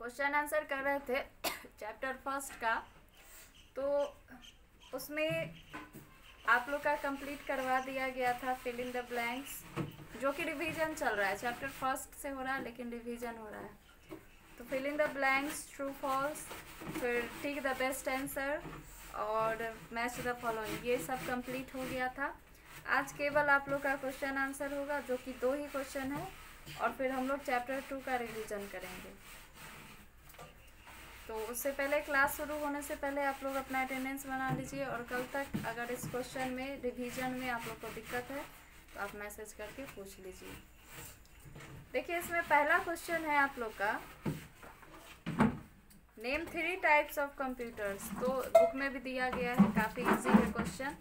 Question answer कर रहे थे चैप्टर फ़र्स्ट का तो उसमें आप लोग का कंप्लीट करवा दिया गया था, फिल इन द ब्लैंक्स, जो कि रिवीजन चल रहा है। चैप्टर फ़र्स्ट से हो रहा है, लेकिन रिवीजन हो रहा है। तो fill in the blanks, true, false, फिर टिक द बेस्ट आंसर और मैच द फॉलोइंग, ये सब कंप्लीट हो गया था। आज केवल आप लोग का क्वेश्चन आंसर होगा, जो कि दो ही क्वेश्चन है, और फिर हम लोग चैप्टर टू का रिवीजन करेंगे। तो उससे पहले क्लास शुरू होने से पहले आप लोग अपना अटेंडेंस बना लीजिए और कल तक अगर इस क्वेश्चन में रिवीजन में आप लोग को दिक्कत है तो आप मैसेज करके पूछ लीजिए। देखिए, इसमें पहला क्वेश्चन है आप लोग का। Name three types of computers तो बुक में भी दिया गया है, काफ़ी इजी है question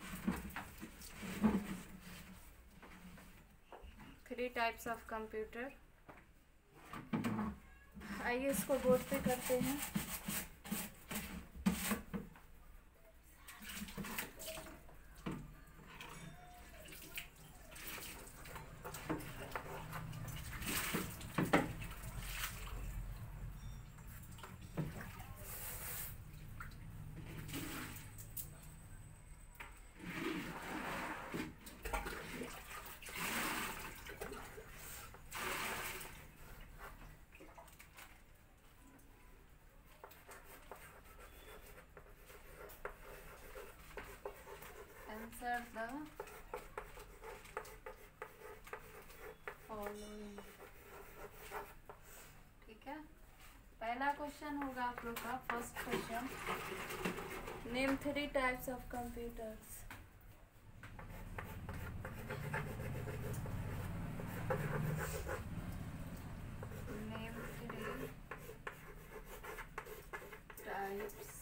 three types of computer आइए इसको गोद पे करते हैं। Answer the following. ठीक है? पहला क्वेश्चन होगा आप लोग का first question name three types of computers name three types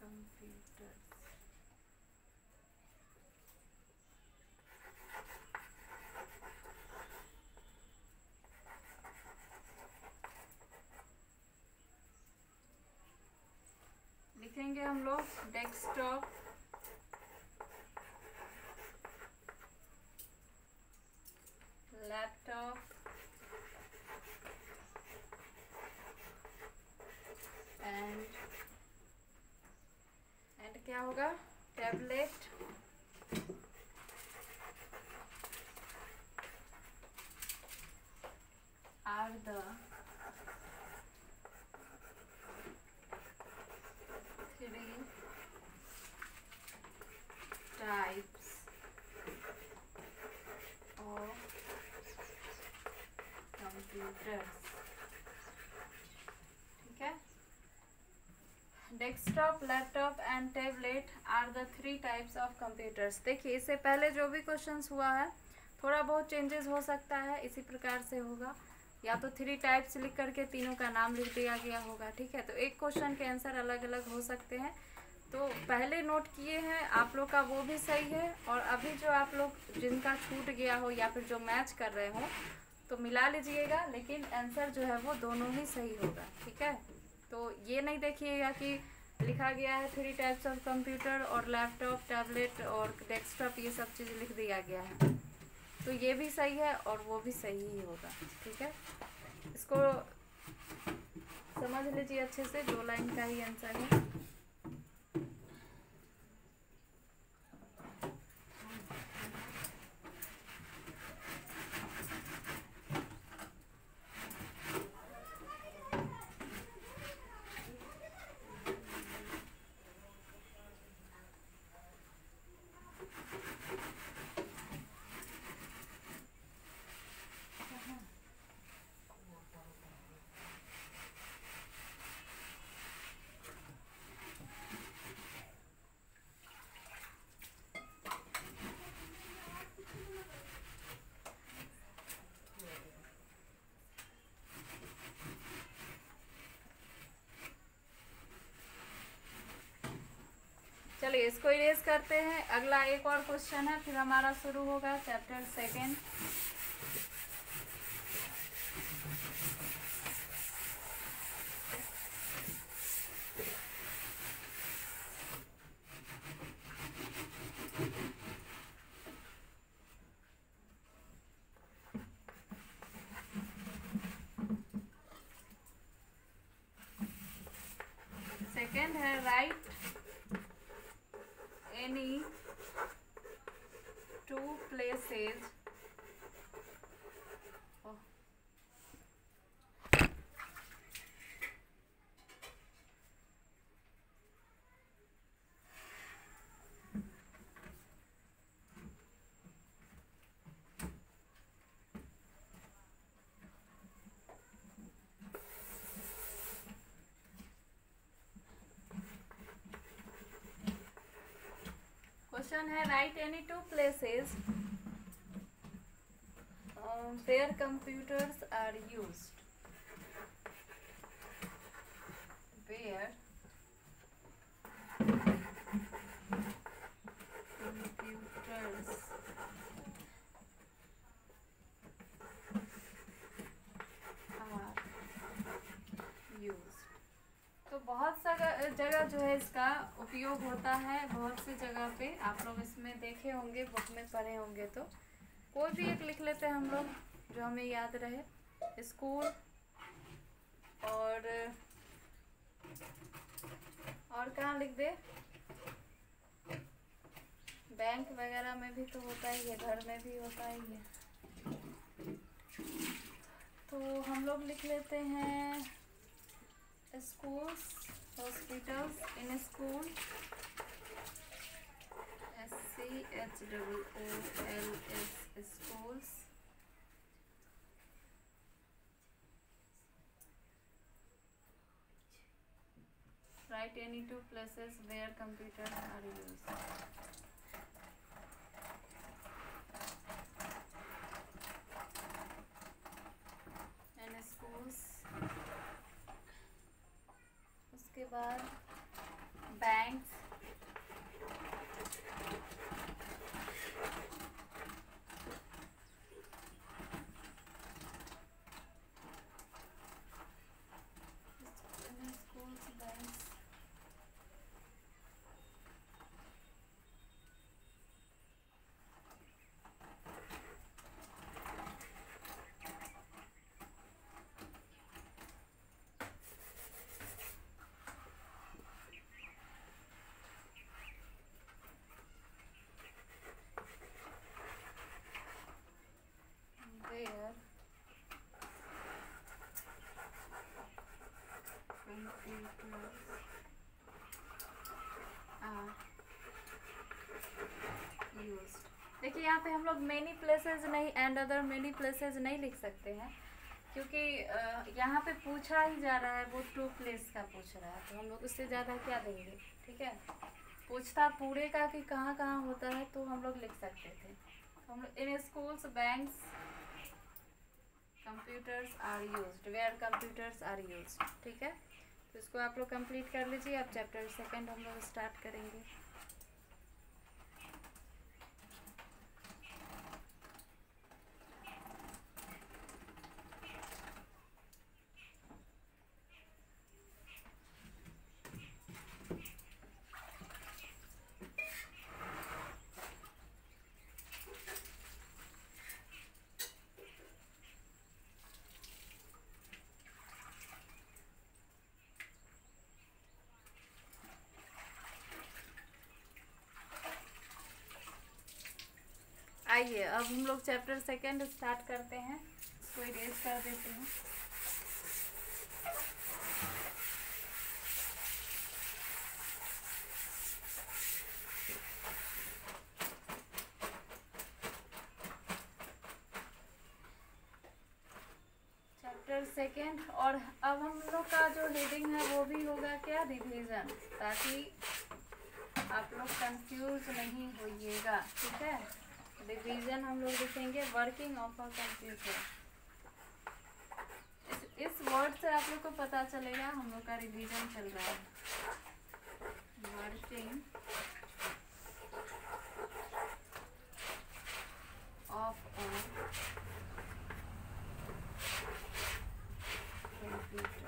computers लिखेंगे हम लोग डेस्कटॉप लैपटॉप एंड एंड क्या होगा? Tablet are the three types of ठीक है desktop laptop and tablet are the three types of computers देखिए, इससे पहले जो भी क्वेश्चंस हुआ है, थोड़ा बहुत चेंजेस हो सकता है, इसी प्रकार से होगा। या तो थ्री टाइप्स लिख करके तीनों का नाम लिख दिया गया होगा, ठीक है? तो एक क्वेश्चन के आंसर अलग अलग हो सकते हैं। तो पहले नोट किए हैं, आप लोग का वो भी सही है। और अभी जो आप लोग जिनका छूट गया हो या फिर जो मैच कर रहे हो तो मिला लीजिएगा, लेकिन आंसर जो है वो दोनों ही सही होगा, ठीक है? तो ये नहीं देखिएगा कि लिखा गया है थ्री टाइप्स ऑफ़ कंप्यूटर और लैपटॉप टैबलेट और डेस्कटॉप ये सब चीज़ लिख दिया गया है। तो ये भी सही है और वो भी सही ही होगा, ठीक है? इसको समझ लीजिए अच्छे से, दो लाइन का ही आंसर है। तो इसको इरेज करते हैं। अगला एक और क्वेश्चन है, फिर हमारा शुरू होगा चैप्टर सेकेंड सेकेंड है राइट क्वेश्चन है right any two places where computers are used where तो बहुत सा जगह जो है इसका उपयोग होता है। बहुत सी जगह पे आप लोग इसमें देखे होंगे, बुक में पढ़े होंगे तो। कोई भी एक लिख लेते हैं हम लोग, जो हमें याद रहे। स्कूल और और कहाँ लिख दे? बैंक वगैरह में भी तो होता ही है, घर में भी होता ही है। तो हम लोग लिख लेते हैं schools hospitals in a school. S C H O O L S schools. Write any two places where computers are used उसके बाद बैंक्स यहाँ पे हम लोग मेनी प्लेसेस नहीं एंड अदर मेनी प्लेसेस नहीं लिख सकते हैं, क्योंकि यहाँ पे पूछा ही जा रहा है, वो टू प्लेस का पूछ रहा है तो हम लोग उससे ज़्यादा क्या देंगे, ठीक है? पूछता पूरे का कि कहाँ कहाँ होता है तो हम लोग लिख सकते थे। तो हम लोग in schools banks computers are use where computers are use ठीक है? तो इसको आप लोग कंप्लीट कर लीजिए, अब चैप्टर सेकेंड हम लोग स्टार्ट करेंगे। आइए, अब हम लोग चैप्टर सेकंड स्टार्ट करते हैं। इसको इरेज कर देते हैं। चैप्टर सेकंड और अब हम लोग का जो रीडिंग है, वो भी होगा क्या? रिवीजन ताकि आप लोग कंफ्यूज नहीं होइएगा, ठीक है? रिवीजन हम लोग लिखेंगे वर्किंग ऑफ़ अ कंप्यूटर इस, वर्ड से आप लोग को पता चलेगा हम लोग का रिवीजन चल रहा है। वर्किंग ऑफ़ अ कंप्यूटर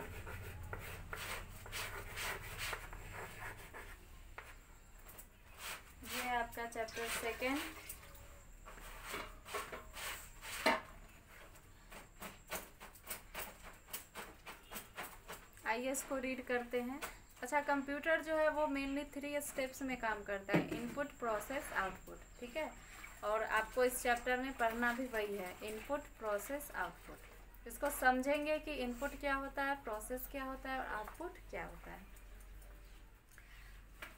आपका चैप्टर सेकेंड आइए इसको रीड करते हैं। अच्छा कंप्यूटर जो है वो मेनली थ्री स्टेप्स में काम करता है। इनपुट प्रोसेस आउटपुट ठीक है? और आपको इस चैप्टर में पढ़ना भी वही है। इनपुट प्रोसेस आउटपुट इसको समझेंगे कि इनपुट क्या होता है प्रोसेस क्या होता है और आउटपुट क्या होता है।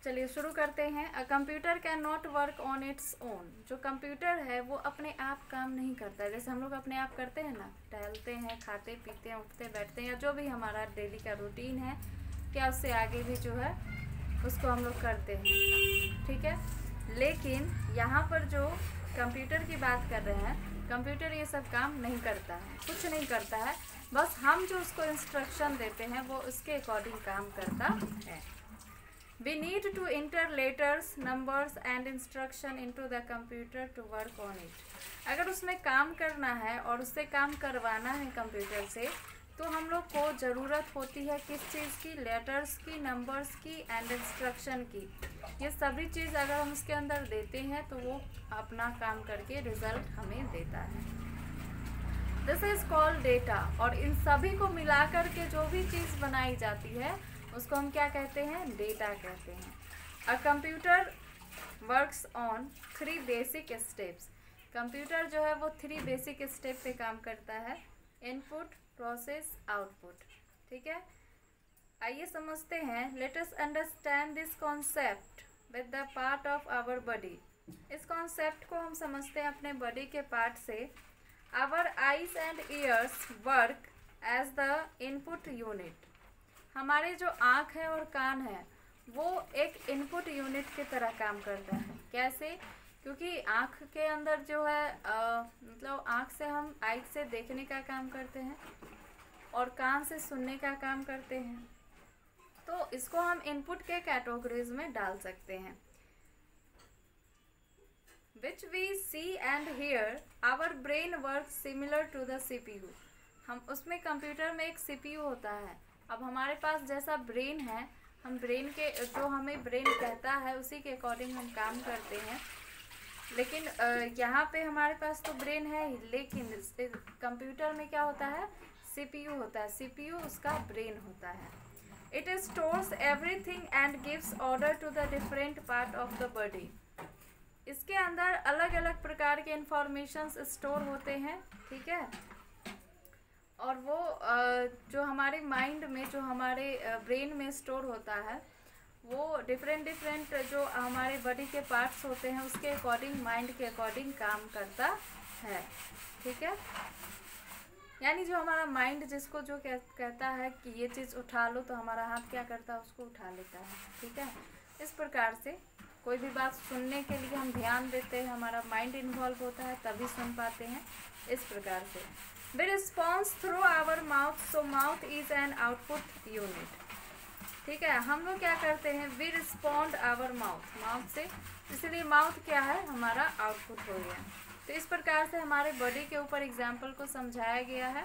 चलिए शुरू करते हैं। A computer can not work on its own जो कंप्यूटर है, वो अपने आप काम नहीं करता। है जैसे हम लोग अपने आप करते हैं ना, टहलते हैं, खाते, पीते हैं, उठते, बैठते हैं, या जो भी हमारा डेली का रूटीन है, क्या उससे आगे भी जो है, उसको हम लोग करते हैं। ठीक है? लेकिन यहाँ पर जो कंप्यूटर की बात कर रहे हैं कंप्यूटर ये सब काम नहीं करता है, कुछ नहीं करता है। बस हम जो उसको इंस्ट्रक्शन देते हैं, वो उसके अकॉर्डिंग काम करता है। We need to enter letters, numbers and instruction into the computer to work on it. अगर उसमें काम करना है और उससे काम करवाना है कंप्यूटर से तो हम लोग को ज़रूरत होती है किस चीज़ की? लेटर्स की नंबर्स की एंड इंस्ट्रक्शन की। ये सभी चीज़ अगर हम उसके अंदर देते हैं तो वो अपना काम करके रिज़ल्ट हमें देता है। दिस इज़ कॉल्ड डेटा और इन सभी को मिला के जो भी चीज़ बनाई जाती है उसको हम क्या कहते हैं? डेटा कहते हैं। A computer works on three basic steps computer जो है वो थ्री बेसिक स्टेप पे काम करता है। इनपुट प्रोसेस आउटपुट ठीक है? आइए समझते हैं। Let us understand this concept with the part of our body इस कॉन्सेप्ट को हम समझते हैं अपने बॉडी के पार्ट से। Our eyes and ears work as the input unit हमारे जो आँख है और कान है वो एक इनपुट यूनिट की तरह काम करता है। कैसे? क्योंकि आँख के अंदर जो है आ, मतलब आँख से हम आइक से देखने का काम करते हैं और कान से सुनने का काम करते हैं। तो इसको हम इनपुट के कैटेगरीज में डाल सकते हैं। Which we see and hear our brain work similar to the C हम उसमें कंप्यूटर में एक सी होता है। अब हमारे पास जैसा ब्रेन है, हम ब्रेन के, जो हमें ब्रेन कहता है, उसी के अकॉर्डिंग हम काम करते हैं। लेकिन यहाँ पे हमारे पास तो ब्रेन है लेकिन कंप्यूटर में क्या होता है? सीपीयू होता है। सीपीयू उसका ब्रेन होता है। It is stores everything and gives order to the different part of the body इसके अंदर अलग अलग प्रकार के इंफॉर्मेशन स्टोर होते हैं, ठीक है? और वो जो हमारे माइंड में जो हमारे ब्रेन में स्टोर होता है वो डिफरेंट डिफरेंट जो हमारे बॉडी के पार्ट्स होते हैं उसके अकॉर्डिंग माइंड के अकॉर्डिंग काम करता है। ठीक है? यानी जो हमारा माइंड जिसको जो कह, कहता है कि ये चीज़ उठा लो तो हमारा हाथ क्या करता है? उसको उठा लेता है। ठीक है? इस प्रकार से कोई भी बात सुनने के लिए हम ध्यान देते हैं हमारा माइंड इन्वॉल्व होता है तभी सुन पाते हैं इस प्रकार से। We response through our mouth, so mouth is an output unit. ठीक है, हम लोग क्या करते हैं? We respond our mouth mouth से, इसलिए माउथ क्या है? हमारा आउटपुट हो गया। तो इस प्रकार से हमारे बॉडी के ऊपर एग्ज़ाम्पल को समझाया गया है।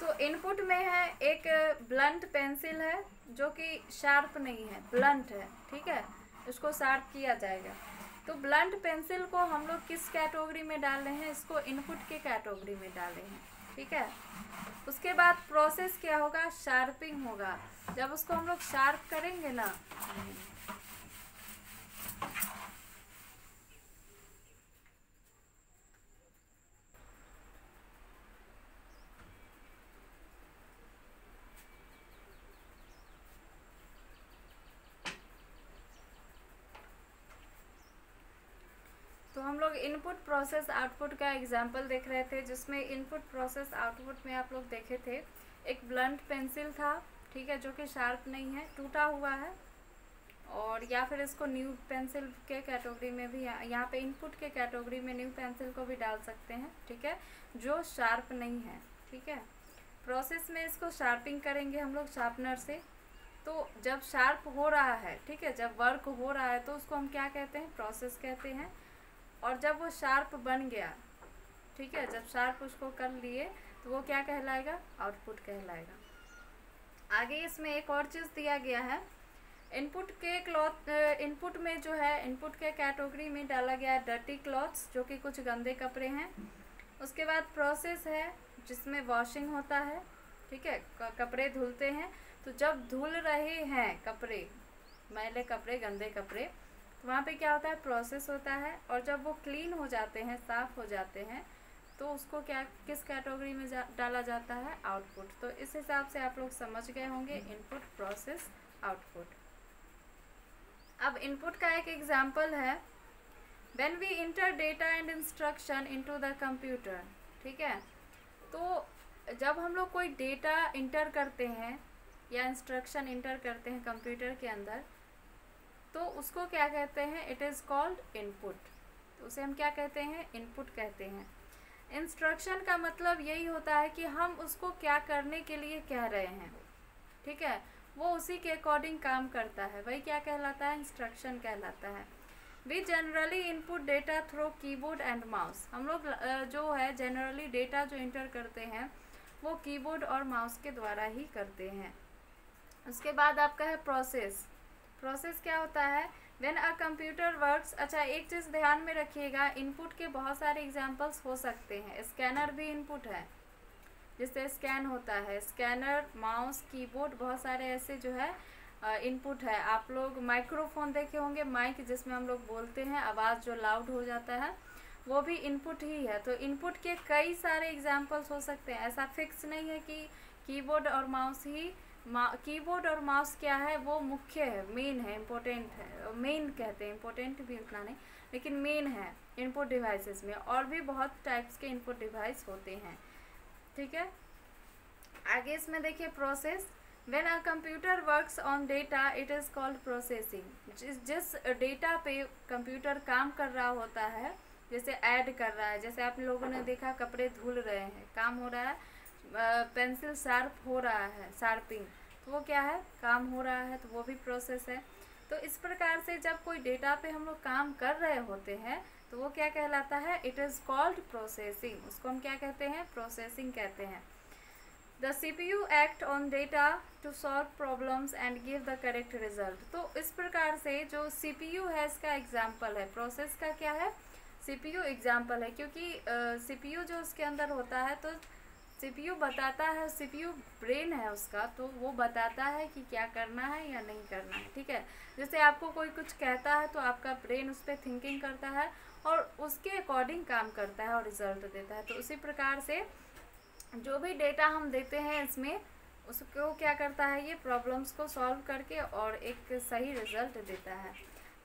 तो इनपुट में है एक ब्लंट पेंसिल है, जो कि शार्प नहीं है ब्लंट है। ठीक है? इसको शार्प किया जाएगा। तो ब्लंट पेंसिल को हम लोग किस कैटेगरी में डाल रहे हैं? इसको इनपुट के कैटेगरी में डाल रहे हैं, ठीक है? उसके बाद प्रोसेस क्या होगा? शार्पिंग होगा। जब उसको हम लोग शार्प करेंगे ना हम लोग इनपुट प्रोसेस आउटपुट का एग्ज़ाम्पल देख रहे थे, जिसमें इनपुट प्रोसेस आउटपुट में आप लोग देखे थे। एक ब्लंट पेंसिल था, ठीक है, जो कि शार्प नहीं है, टूटा हुआ है। और या फिर इसको न्यू पेंसिल के कैटेगरी में भी, यहाँ पे इनपुट के कैटेगरी में न्यू पेंसिल को भी डाल सकते हैं, ठीक है, जो शार्प नहीं है, ठीक है। प्रोसेस में इसको शार्पिंग करेंगे हम लोग शार्पनर से। तो जब शार्प हो रहा है, ठीक है, जब वर्क हो रहा है तो उसको हम क्या कहते हैं? प्रोसेस कहते हैं। और जब वो शार्प बन गया, ठीक है, जब शार्प उसको कर लिए तो वो क्या कहलाएगा? आउटपुट कहलाएगा। आगे इसमें एक और चीज़ दिया गया है। इनपुट के क्लॉथ इनपुट में जो है, इनपुट के कैटेगरी में डाला गया है डर्टी क्लॉथ्स, जो कि कुछ गंदे कपड़े हैं। उसके बाद प्रोसेस है, जिसमें वॉशिंग होता है, ठीक है कपड़े धुलते हैं। तो जब धुल रहे हैं कपड़े, मैले कपड़े, गंदे कपड़े वहाँ पे क्या होता है प्रोसेस होता है और जब वो क्लीन हो जाते हैं साफ़ हो जाते हैं तो उसको क्या किस कैटेगरी में जा, डाला जाता है? आउटपुट तो इस हिसाब से आप लोग समझ गए होंगे इनपुट प्रोसेस आउटपुट अब इनपुट का एक एग्ज़ाम्पल है। When we enter data and instruction into the computer ठीक है? तो जब हम लोग कोई डेटा इंटर करते हैं या इंस्ट्रक्शन इंटर करते हैं कंप्यूटर के अंदर तो उसको क्या कहते हैं? इट इज़ कॉल्ड इनपुट तो उसे हम क्या कहते हैं? इनपुट कहते हैं। इंस्ट्रक्शन का मतलब यही होता है कि हम उसको क्या करने के लिए कह रहे हैं। ठीक है? वो उसी के अकॉर्डिंग काम करता है। वही क्या कहलाता है? इंस्ट्रक्शन कहलाता है। We generally input data through keyboard and mouse हम लोग जो है जनरली डेटा जो इंटर करते हैं, वो कीबोर्ड और माउस के द्वारा ही करते हैं। उसके बाद आपका है प्रोसेस प्रोसेस क्या होता है? वेन अ कंप्यूटर वर्क्स अच्छा एक चीज़ ध्यान में रखिएगा इनपुट के बहुत सारे एग्जाम्पल्स हो सकते हैं। स्कैनर भी इनपुट है। जिससे स्कैन होता है। स्कैनर माउस कीबोर्ड बहुत सारे ऐसे जो है इनपुट है। आप लोग माइक्रोफोन देखे होंगे माइक जिसमें हम लोग बोलते हैं, आवाज़ जो लाउड हो जाता है, वो भी इनपुट ही है। तो इनपुट के कई सारे एग्जाम्पल्स हो सकते हैं। ऐसा फिक्स नहीं है कि कीबोर्ड और माउस ही कीबोर्ड और माउस क्या है, वो मुख्य है मेन है इम्पोर्टेंट है। मेन कहते हैं इम्पोर्टेंट भी उतना नहीं, लेकिन मेन है इनपुट डिवाइसेस में, और भी बहुत टाइप्स के इनपुट डिवाइस होते हैं। ठीक है? आगे इसमें देखिए process when a computer works on data it is called processing जिस जिस डेटा पे कंप्यूटर काम कर रहा होता है, जैसे ऐड कर रहा है, जैसे आप लोगों ने देखा, कपड़े धुल रहे हैं, काम हो रहा है पेंसिल शार्प हो रहा है, शार्पिंग। तो वो क्या है? काम हो रहा है तो वो भी प्रोसेस है। तो इस प्रकार से जब कोई डेटा पे हम लोग काम कर रहे होते हैं तो वो क्या कहलाता है? इट इज़ कॉल्ड प्रोसेसिंग उसको हम क्या कहते हैं? प्रोसेसिंग कहते हैं। The C P U act on data to solve problems and give the correct result तो इस प्रकार से जो सी पी यू है, इसका एग्ज़ाम्पल है। प्रोसेस का क्या है? सी पी यू एग्ज़ाम्पल है, क्योंकि सी पी यू जो उसके अंदर होता है तो सीपीयू बताता है, सीपीयू ब्रेन है उसका तो वो बताता है कि क्या करना है या नहीं करना है, ठीक है? जैसे आपको कोई कुछ कहता है तो आपका ब्रेन उस पर थिंकिंग करता है और उसके अकॉर्डिंग काम करता है और रिज़ल्ट देता है। तो उसी प्रकार से जो भी डेटा हम देते हैं इसमें, उसको क्या करता है, ये प्रॉब्लम्स को सॉल्व करके और एक सही रिज़ल्ट देता है।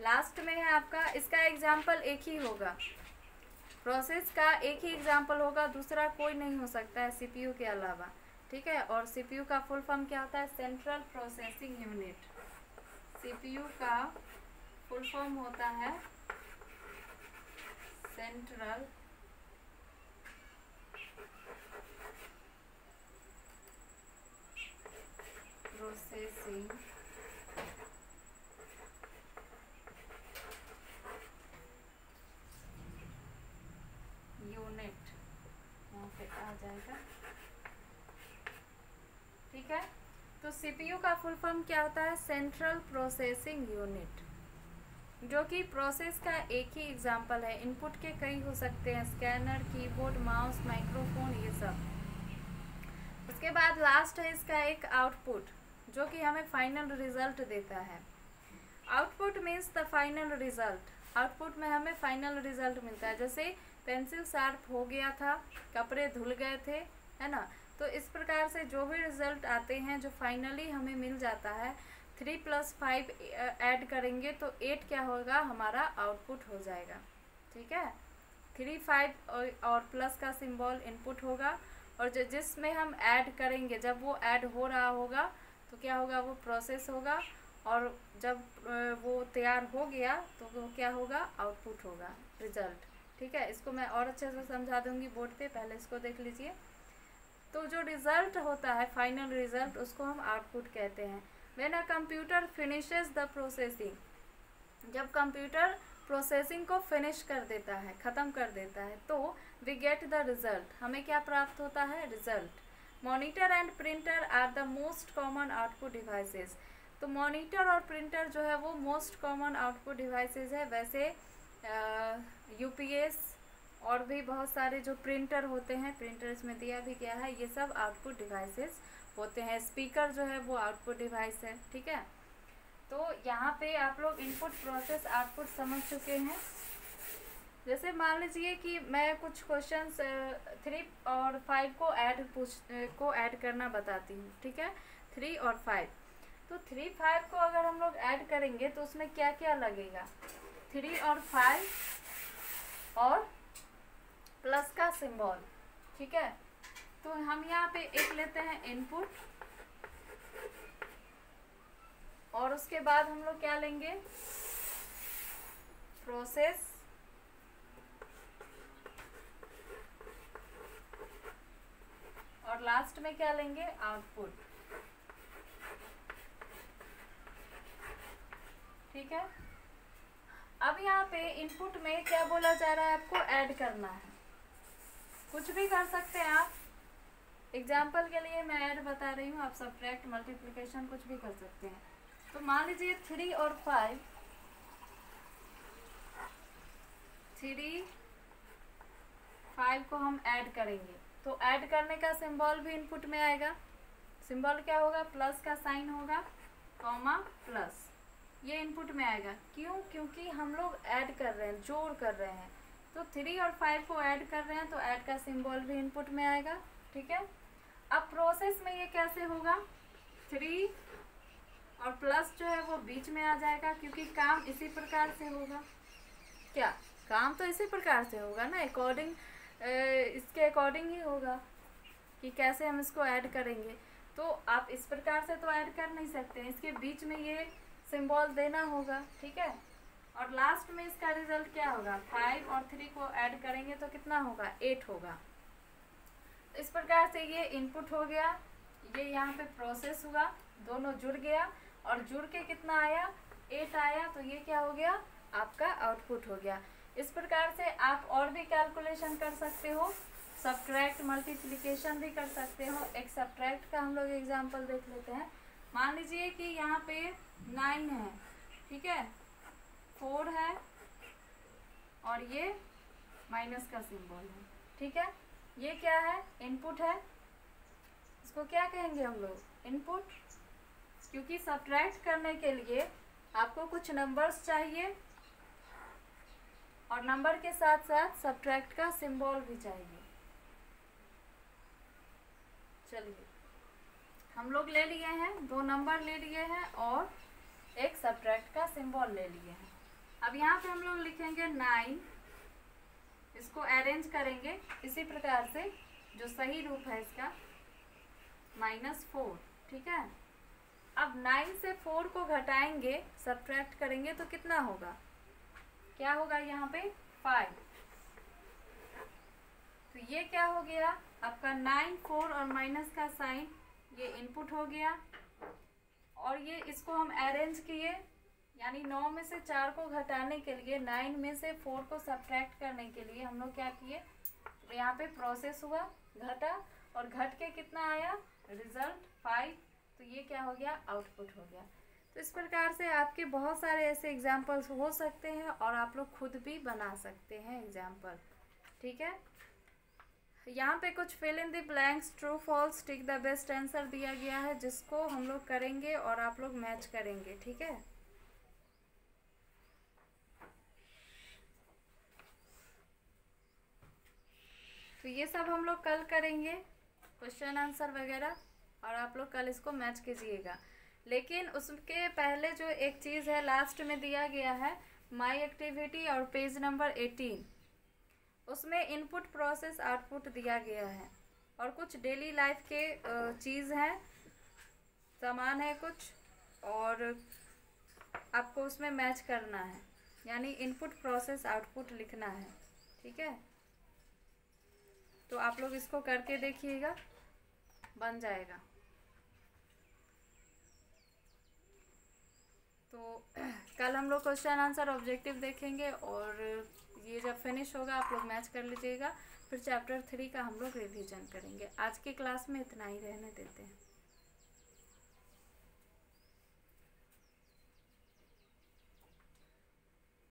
लास्ट में है आपका, इसका एग्ज़ाम्पल एक ही होगा। प्रोसेस का एक ही एग्ज़ाम्पल होगा, दूसरा कोई नहीं हो सकता है सीपीयू के अलावा। ठीक है? और सीपीयू का फुल फॉर्म क्या होता है? सेंट्रल प्रोसेसिंग यूनिट सीपीयू का फुल फॉर्म होता है सेंट्रल प्रोसेसिंग जाएगा। ठीक है? तो सीपीयू का फुल फॉर्म क्या होता है? सेंट्रल प्रोसेसिंग यूनिट जो कि प्रोसेस का एक ही एग्ज़ाम्पल है। इनपुट के कई हो सकते हैं स्कैनर कीबोर्ड माउस माइक्रोफोन ये सब। उसके बाद लास्ट है इसका एक आउटपुट जो कि हमें फाइनल रिज़ल्ट देता है। Output means the final result output में हमें फाइनल रिज़ल्ट मिलता है। जैसे पेंसिल शार्प हो गया था, कपड़े धुल गए थे, है ना? तो इस प्रकार से जो भी रिज़ल्ट आते हैं, जो फाइनली हमें मिल जाता है, थ्री प्लस फाइव ऐड करेंगे तो एट क्या होगा? हमारा आउटपुट हो जाएगा। ठीक है? थ्री फाइव और प्लस का सिंबल इनपुट होगा और जो, जिसमें हम ऐड करेंगे, जब वो ऐड हो रहा होगा तो क्या होगा? वो प्रोसेस होगा और जब वो तैयार हो गया तो वो क्या होगा? आउटपुट होगा, रिज़ल्ट। ठीक है, इसको मैं और अच्छे से समझा दूँगी बोर्ड पे, पहले इसको देख लीजिए। तो जो रिज़ल्ट होता है फाइनल रिज़ल्ट उसको हम आउटपुट कहते हैं। When a computer finishes the processing जब कंप्यूटर प्रोसेसिंग को फिनिश कर देता है, ख़त्म कर देता है तो वी गेट द रिज़ल्ट हमें क्या प्राप्त होता है? Result monitor and printer are the most common output devices तो मॉनिटर और प्रिंटर जो है, वो मोस्ट कॉमन आउटपुट डिवाइसेस है। वैसे यूपीएस और भी बहुत सारे जो प्रिंटर होते हैं प्रिंटर इसमें दिया भी गया है, ये सब आउटपुट डिवाइसेस होते हैं। स्पीकर जो है वो आउटपुट डिवाइस है, ठीक है? तो यहाँ पे आप लोग इनपुट प्रोसेस आउटपुट समझ चुके हैं। जैसे मान लीजिए कि मैं कुछ क्वेश्चंस थ्री और फाइव को ऐड पूछ को ऐड करना बताती हूँ, ठीक है? थ्री और फाइव तो थ्री फाइव को अगर हम लोग ऐड करेंगे तो उसमें क्या क्या लगेगा? थ्री और फाइव और प्लस का सिंबल, ठीक है? तो हम यहाँ पे एक लेते हैं इनपुट और उसके बाद हम लोग क्या लेंगे? प्रोसेस और लास्ट में क्या लेंगे? आउटपुट ठीक है? अब यहाँ पे इनपुट में क्या बोला जा रहा है आपको? ऐड करना है। कुछ भी कर सकते हैं आप। एग्ज़ाम्पल के लिए मैं ऐड बता रही हूँ, आप सब्ट्रैक्ट मल्टीप्लिकेशन कुछ भी कर सकते हैं। तो मान लीजिए थ्री और फाइव थ्री फाइव को हम ऐड करेंगे। तो ऐड करने का सिंबल भी इनपुट में आएगा। सिंबल क्या होगा? प्लस का साइन होगा कॉमा प्लस ये इनपुट में आएगा। क्यों? क्योंकि हम लोग ऐड कर रहे हैं, जोड़ कर रहे हैं। तो थ्री और फाइव को ऐड कर रहे हैं तो ऐड का सिंबल भी इनपुट में आएगा, ठीक है? अब प्रोसेस में ये कैसे होगा? थ्री और प्लस जो है वो बीच में आ जाएगा, क्योंकि काम इसी प्रकार से होगा। क्या? काम तो इसी प्रकार से होगा ना? अकॉर्डिंग इसके अकॉर्डिंग ही होगा कि कैसे हम इसको ऐड करेंगे। तो आप इस प्रकार से तो ऐड कर नहीं सकते इसके बीच में ये सिंबल देना होगा, ठीक है? और लास्ट में इसका रिज़ल्ट क्या होगा? फाइव और थ्री को ऐड करेंगे तो कितना होगा? एट होगा। इस प्रकार से ये इनपुट हो गया। ये यहाँ पे प्रोसेस हुआ। दोनों जुड़ गया। और जुड़ के कितना आया? एट आया। तो ये क्या हो गया? आपका आउटपुट हो गया। इस प्रकार से आप और भी कैलकुलेशन कर सकते हो। सब्ट्रैक्ट मल्टीप्लिकेशन भी कर सकते हो। एक सब्ट्रैक्ट का हम लोग एग्ज़ाम्पल देख लेते हैं। मान लीजिए कि यहाँ पे नाइन है, ठीक है? फोर है, और ये माइनस का सिंबल है, ठीक है? ये क्या है? इनपुट है। इसको क्या कहेंगे हम लोग? इनपुट, क्योंकि सब्ट्रैक्ट करने के लिए आपको कुछ नंबर्स चाहिए, और नंबर के साथ साथ सब्ट्रैक्ट का सिंबल भी चाहिए। चलिए, हम लोग ले लिए हैं, दो नंबर ले लिए हैं, और एक सब्ट्रैक्ट का सिंबल ले लिए हैं। अब यहाँ पे हम लोग लिखेंगे नाइन इसको अरेंज करेंगे। इसी प्रकार से जो सही रूप है इसका माइनस फोर ठीक है? अब नाइन से फोर को घटाएँगे सब्ट्रैक्ट करेंगे तो कितना होगा? क्या होगा यहाँ पे? फाइव तो ये क्या हो गया? आपका नाइन फोर और माइनस का साइन ये इनपुट हो गया। और ये इसको हम अरेंज किए, यानी नौ में से चार को घटाने के लिए नाइन में से फोर को सब्ट्रैक्ट करने के लिए हम लोग क्या किए तो यहाँ पे प्रोसेस हुआ, घटा, और घट के कितना आया रिज़ल्ट फाइव तो ये क्या हो गया आउटपुट हो गया। तो इस प्रकार से आपके बहुत सारे ऐसे एग्जाम्पल्स हो सकते हैं और आप लोग खुद भी बना सकते हैं एग्ज़ाम्पल ठीक है? यहाँ पे कुछ fill in the blanks true false tick the best answer दिया गया है, जिसको हम लोग करेंगे और आप लोग मैच करेंगे, ठीक है? तो ये सब हम लोग कल करेंगे क्वेश्चन आंसर वगैरह, और आप लोग कल इसको मैच कीजिएगा। लेकिन उसके पहले जो एक चीज़ है लास्ट में दिया गया है माई एक्टिविटी और पेज नंबर एटीन उसमें इनपुट प्रोसेस आउटपुट दिया गया है। और कुछ डेली लाइफ के चीज़ हैं। सामान है कुछ, और आपको उसमें मैच करना है। यानी इनपुट प्रोसेस आउटपुट लिखना है। ठीक है? तो आप लोग इसको करके देखिएगा, बन जाएगा। तो कल हम लोग क्वेश्चन आंसर ऑब्जेक्टिव देखेंगे, और ये जब फिनिश होगा, आप लोग मैच कर लीजिएगा। फिर चैप्टर थ्री का हम लोग रिविज़न करेंगे। आज के क्लास में इतना ही, रहने देते हैं।